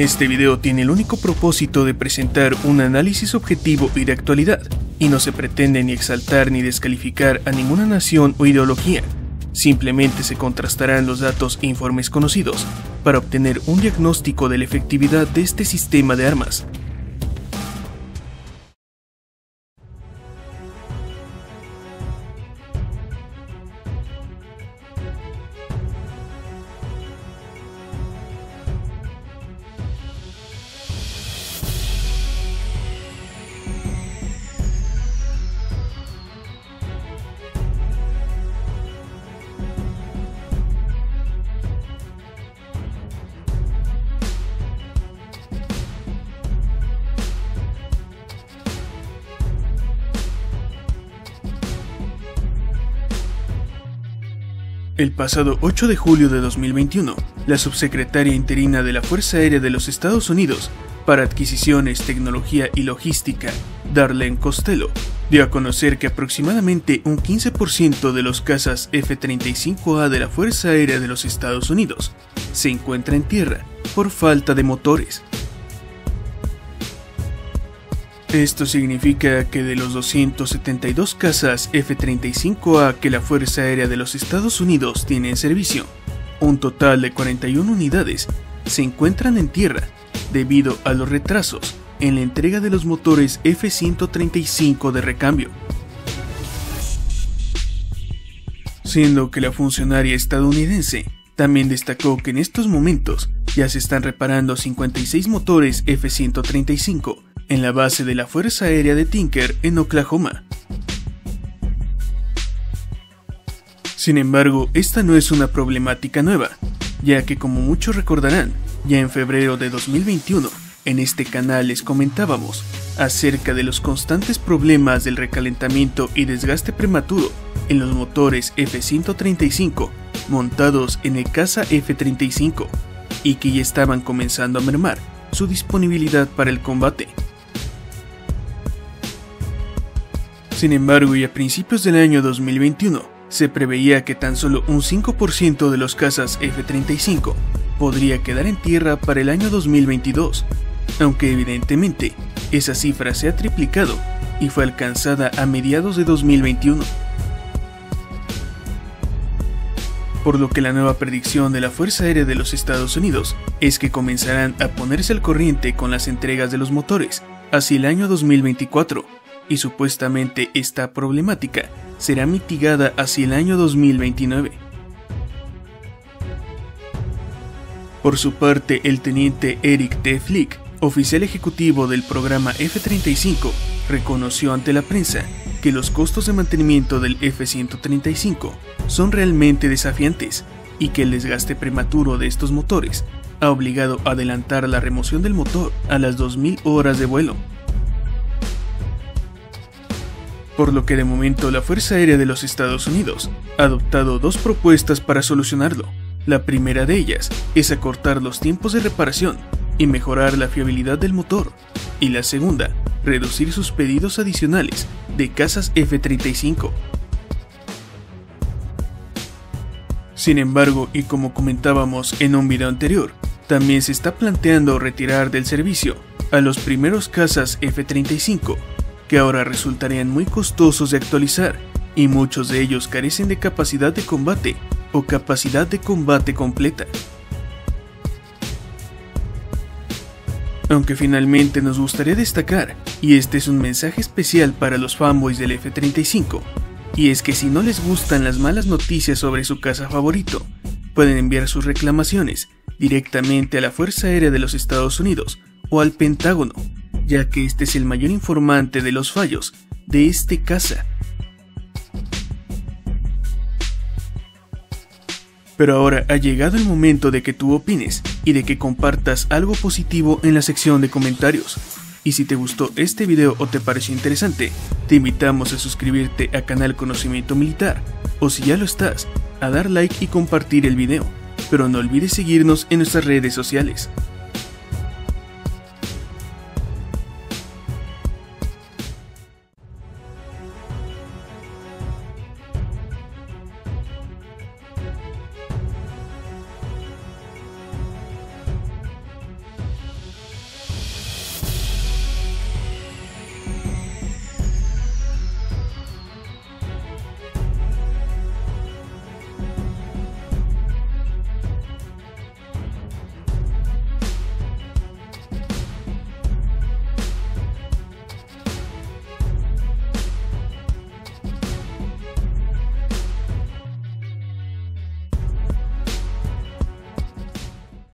Este video tiene el único propósito de presentar un análisis objetivo y de actualidad, y no se pretende ni exaltar ni descalificar a ninguna nación o ideología. Simplemente se contrastarán los datos e informes conocidos para obtener un diagnóstico de la efectividad de este sistema de armas, El pasado 8 de julio de 2021, la subsecretaria interina de la Fuerza Aérea de los Estados Unidos para Adquisiciones, Tecnología y Logística, Darlene Costello, dio a conocer que aproximadamente un 15% de los cazas F-35A de la Fuerza Aérea de los Estados Unidos se encuentra en tierra por falta de motores. Esto significa que de los 272 cazas F-35A que la Fuerza Aérea de los Estados Unidos tiene en servicio, un total de 41 unidades se encuentran en tierra debido a los retrasos en la entrega de los motores F-135 de recambio. Siendo que la funcionaria estadounidense también destacó que en estos momentos ya se están reparando 56 motores F-135 en la base de la Fuerza Aérea de Tinker en Oklahoma. Sin embargo, esta no es una problemática nueva, ya que como muchos recordarán, ya en febrero de 2021, en este canal les comentábamos acerca de los constantes problemas del recalentamiento y desgaste prematuro en los motores F-135 montados en el caza F-35 y que ya estaban comenzando a mermar su disponibilidad para el combate. Sin embargo, y a principios del año 2021, se preveía que tan solo un 5% de los cazas F-35 podría quedar en tierra para el año 2022, aunque evidentemente esa cifra se ha triplicado y fue alcanzada a mediados de 2021. Por lo que la nueva predicción de la Fuerza Aérea de los Estados Unidos es que comenzarán a ponerse al corriente con las entregas de los motores hacia el año 2024 y supuestamente esta problemática será mitigada hacia el año 2029. Por su parte, el teniente Eric T. Flick, oficial ejecutivo del programa F-35, reconoció ante la prensa que los costos de mantenimiento del F-135 son realmente desafiantes y que el desgaste prematuro de estos motores ha obligado a adelantar la remoción del motor a las 2.000 horas de vuelo por lo que de momento la Fuerza Aérea de los Estados Unidos ha adoptado dos propuestas para solucionarlo. La primera de ellas es acortar los tiempos de reparación y mejorar la fiabilidad del motor, y la segunda, reducir sus pedidos adicionales de casas F-35. Sin embargo, y como comentábamos en un video anterior, también se está planteando retirar del servicio a los primeros casas F-35 que ahora resultarían muy costosos de actualizar, y muchos de ellos carecen de capacidad de combate o capacidad de combate completa. Aunque finalmente nos gustaría destacar, y este es un mensaje especial para los fanboys del F-35, y es que si no les gustan las malas noticias sobre su casa favorito, pueden enviar sus reclamaciones directamente a la Fuerza Aérea de los Estados Unidos o al Pentágono, ya que este es el mayor informante de los fallos de este caza. Pero ahora ha llegado el momento de que tú opines y de que compartas algo positivo en la sección de comentarios. Y si te gustó este video o te pareció interesante, te invitamos a suscribirte a Canal Conocimiento Militar, o si ya lo estás, a dar like y compartir el video. Pero no olvides seguirnos en nuestras redes sociales.